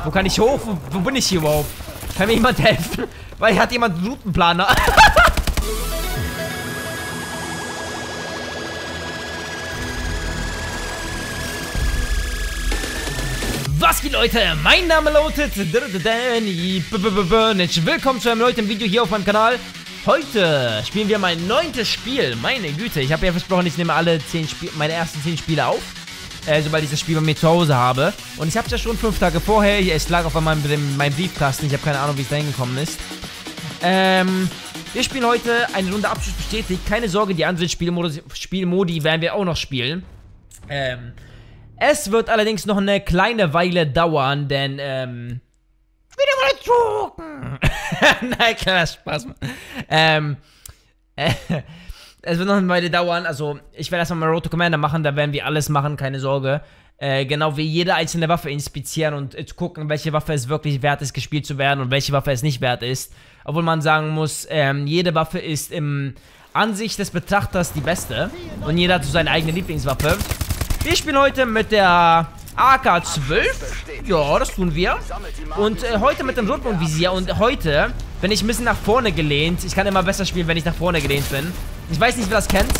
Wo kann ich hoch? Wo, wo bin ich hier überhaupt? Kann mir jemand helfen? Weil hat jemand einen Routenplaner. Was geht Leute? Mein Name lautet Danny. Willkommen zu einem neuen Video hier auf meinem Kanal. Heute spielen wir mein neuntes Spiel. Meine Güte, ich habe ja versprochen, ich nehme alle zehn Spiel meine ersten zehn Spiele auf. Äh, sobald ich das Spiel bei mir zu Hause habe. Und ich habe es ja schon fünf Tage vorher. Es lag auf in meinem Briefkasten. Ich habe keine Ahnung, wie es da hingekommen ist. Ähm, wir spielen heute eine Runde Abschluss bestätigt. Keine Sorge, die anderen Spielmodi, Spielmodi werden wir auch noch spielen. Ähm, es wird allerdings noch eine kleine Weile dauern, denn, ähm, wieder mal. Nein, klar, Spaß. Ähm, äh, es wird noch eine Weile dauern. Also, ich werde erstmal mal Road to Commander machen. Da werden wir alles machen, keine Sorge. Äh, genau wie jede einzelne Waffe inspizieren und äh, gucken, welche Waffe es wirklich wert ist, gespielt zu werden und welche Waffe es nicht wert ist. Obwohl man sagen muss, ähm, jede Waffe ist im Ansicht des Betrachters die beste. Und jeder hat so seine eigene Lieblingswaffe. Wir spielen heute mit der AK-12. Ja, das tun wir. Und äh, heute mit dem Rotmondvisier. Und heute bin ich ein bisschen nach vorne gelehnt. Ich kann immer besser spielen, wenn ich nach vorne gelehnt bin. Ich weiß nicht, wer das kennt.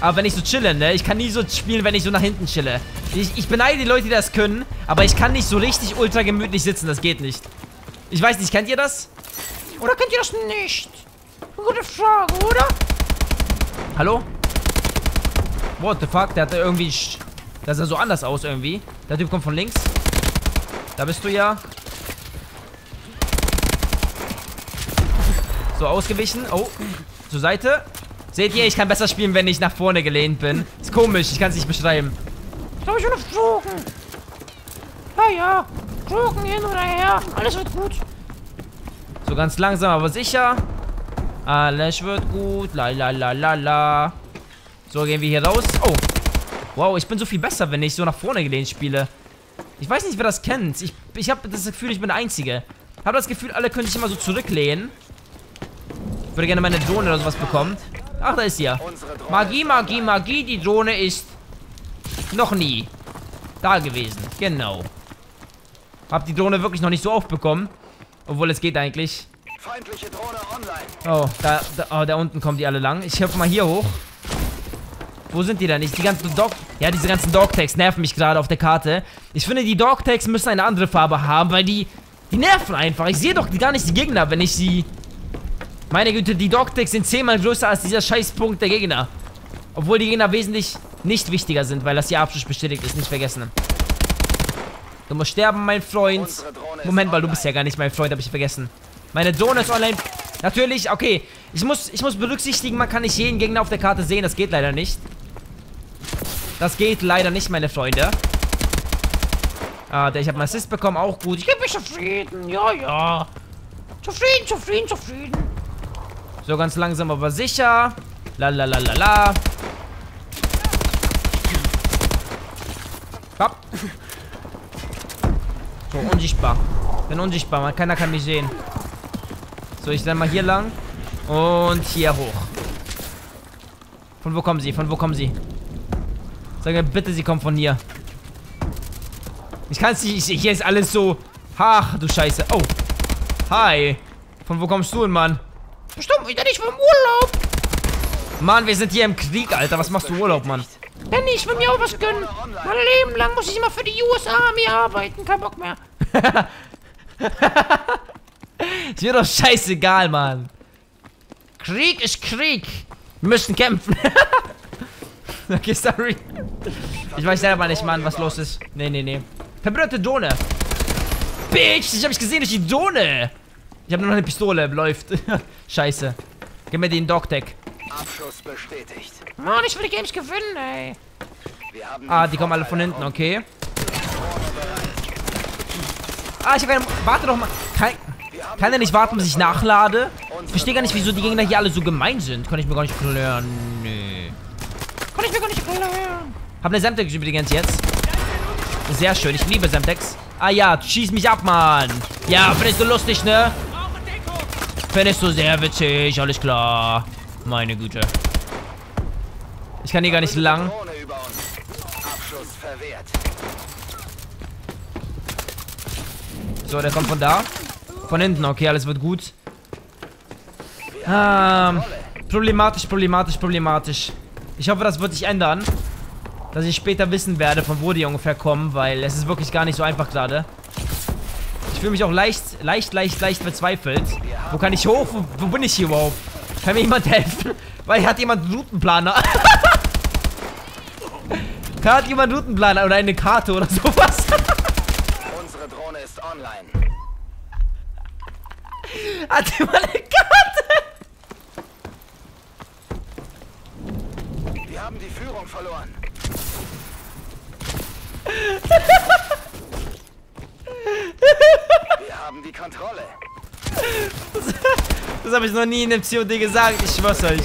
Aber wenn ich so chille, ne? Ich kann nie so spielen, wenn ich so nach hinten chille. Ich, ich beneide die Leute, die das können. Aber ich kann nicht so richtig ultra gemütlich sitzen. Das geht nicht. Ich weiß nicht, kennt ihr das? Oder kennt ihr das nicht? Gute Frage, oder? Hallo? What the fuck? Der hatte irgendwie... Das sah so anders aus irgendwie. Der Typ kommt von links. Da bist du ja. So, ausgewichen. Oh, zur Seite. Seht ihr, ich kann besser spielen, wenn ich nach vorne gelehnt bin. Ist komisch, ich kann es nicht beschreiben. Ich glaube, ich will auf Drogen. Ja, ja. Drogen hin oder her. Alles wird gut. So ganz langsam, aber sicher. Alles wird gut. La la la la la. So, gehen wir hier raus. Oh. Wow, ich bin so viel besser, wenn ich so nach vorne gelehnt spiele. Ich weiß nicht, wer das kennt. Ich, ich habe das Gefühl, ich bin der Einzige. Ich habe das Gefühl, alle können sich immer so zurücklehnen. Ich würde gerne meine Drohne oder sowas bekommen. Ach, da ist sie ja. Magie, Magie, Magie. Die Drohne ist noch nie da gewesen. Genau. Hab die Drohne wirklich noch nicht so aufbekommen. Obwohl, es geht eigentlich. Oh, da, da, oh, da unten kommen die alle lang. Ich hüpfe mal hier hoch. Wo sind die denn? Ich, die ganzen Dog... Ja, diese ganzen Dogtags nerven mich gerade auf der Karte. Ich finde, die Dogtags müssen eine andere Farbe haben, weil die... Die nerven einfach. Ich sehe doch gar nicht die Gegner, wenn ich sie... Meine Güte, die Dogtags sind zehnmal größer als dieser Scheißpunkt der Gegner. Obwohl die Gegner wesentlich nicht wichtiger sind, weil das hier Abschluss bestätigt ist. Nicht vergessen. Du musst sterben, mein Freund. Moment, weil du bist ja gar nicht mein Freund, habe ich vergessen. Meine Drohne ist online. Natürlich, okay. Ich muss, ich muss berücksichtigen, man kann nicht jeden Gegner auf der Karte sehen. Das geht leider nicht. Das geht leider nicht, meine Freunde. Ah, der, ich habe einen Assist bekommen, auch gut. Ich bin mich zufrieden, ja, ja. Zufrieden, zufrieden, zufrieden. So, ganz langsam, aber sicher. La la la la la. Hopp. So, unsichtbar. Bin unsichtbar, man. Keiner kann mich sehen. So, ich dann mal hier lang. Und hier hoch. Von wo kommen sie? Von wo kommen sie? Sag mir bitte, sie kommen von hier. Ich kann es nicht. Hier ist alles so. Ach, du Scheiße. Oh. Hi. Von wo kommst du denn, Mann? Bestimmt wieder nicht vom Urlaub. Mann, wir sind hier im Krieg, Alter. Was machst du Urlaub, Mann? Danny, ich will mir auch was gönnen. Mein Leben lang muss ich immer für die US Army arbeiten. Kein Bock mehr. ist mir doch scheißegal, Mann. Krieg ist Krieg. Wir müssen kämpfen. okay, sorry. Ich weiß selber nicht, Mann, was los ist. Nee, nee, nee. Verbrannte Drohne. Bitch, ich hab ich gesehen durch die Drohne. Ich habe nur noch eine Pistole, läuft. Scheiße. Gib mir den Dogtag. Abschuss bestätigt. Mann, ich will die Games gewinnen, ey. Ah, die kommen alle von hinten, okay. Ah, ich habe keine... Warte doch mal. Kann, kann er nicht warten, bis ich nachlade? Ich verstehe gar nicht, wieso die Gegner hier alle so gemein sind. Kann ich mir gar nicht klären. Nee. Kann ich mir gar nicht klären. Hab eine Semtex übrigens jetzt. Sehr schön. Ich liebe Semtex. Ah ja, schieß mich ab, Mann. Ja, findest du lustig, ne? Findest du sehr witzig. Alles klar. Meine Güte. Ich kann hier gar nicht lang. So, der kommt von da. Von hinten, okay, alles wird gut. Ähm, problematisch, problematisch, problematisch. Ich hoffe, das wird sich ändern. Dass ich später wissen werde, von wo die ungefähr kommen, weil es ist wirklich gar nicht so einfach gerade. Ich fühle mich auch leicht, leicht, leicht, leicht verzweifelt. Wo kann ich hoch? Wo, wo bin ich hier überhaupt? Kann mir jemand helfen? Weil hat jemand einen Routenplaner. hat jemand einen Routenplaner oder eine Karte oder sowas? Unsere Drohne ist online. Hat jemand eine Karte? Wir haben die Führung verloren. Wir haben die Kontrolle. Das habe ich noch nie in dem COD gesagt, ich schwör's euch.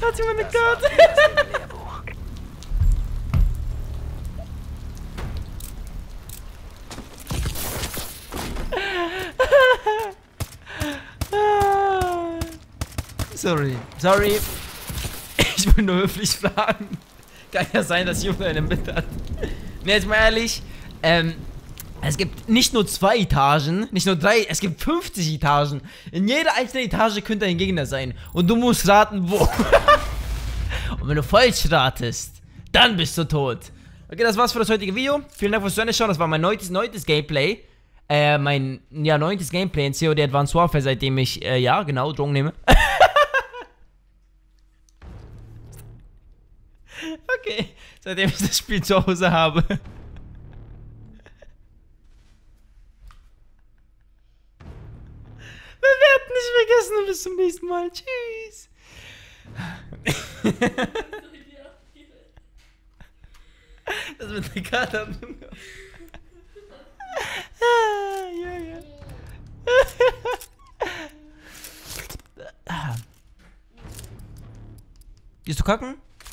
Hat jemand eine Das Karte? Sorry, sorry. Ich will nur höflich fragen. Kann ja sein, dass Junge eine mit hat. Ne, jetzt mal ehrlich. Ähm, es gibt nicht nur zwei Etagen, nicht nur drei, es gibt 50 Etagen. In jeder einzelnen Etage könnte ein Gegner sein. Und du musst raten, wo. Und wenn du falsch ratest, dann bist du tot. Okay, das war's für das heutige Video. Vielen Dank fürs Zuschauen. Das war mein neuntes, neuntes Gameplay. Äh, mein, ja, neuntes Gameplay in COD Advanced Warfare, seitdem ich, äh, ja, genau, Drogen nehme. Okay, seitdem ich das Spiel zu Hause habe. Bewerten nicht vergessen und bis zum nächsten Mal. Tschüss. Das mit der Karte haben Ah, ja, ja. Gehst du kacken?